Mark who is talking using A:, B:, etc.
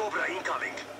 A: Cobra incoming.